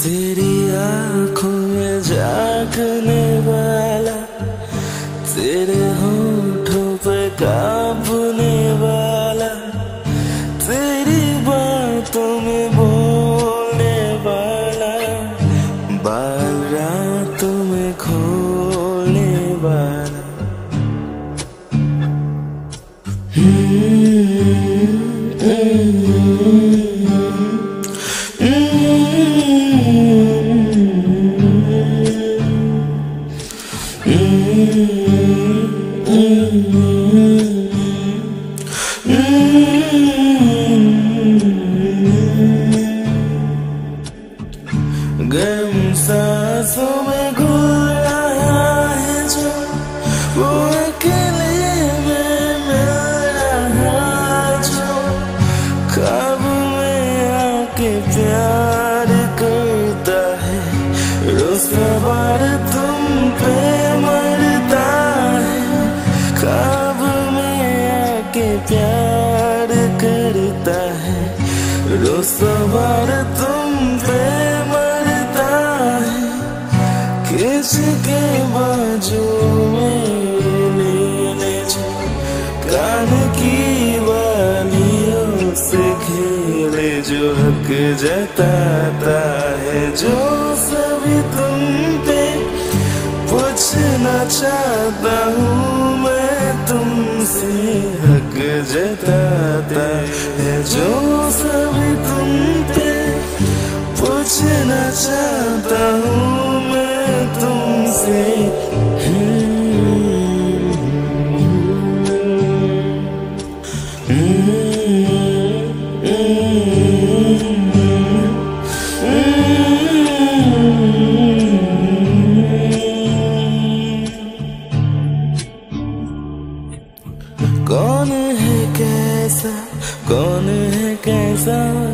तेरी आँखों में जागने वाला, तेरे होठों पे कांपने वाला, तेरी बातों में बोलने वाला, बाल रातों में खोलने वाला hmm. गम सांसों में घुल रहा है जो वो अकेले में मिल रहा जो ख्वाब में आके प्यार प्यार करता है रोज सवार तुम पे मरता है। किसके बाजू में कान की वालियों से खेले जो हक जताता है, जो सभी तुम पे पूछना चाहता हूँ मैं तुमसे। जताता है जो सभी तुम पे पूछना चाहता हूँ मैं तुमसे। कौन कैसा कौन है कैसा?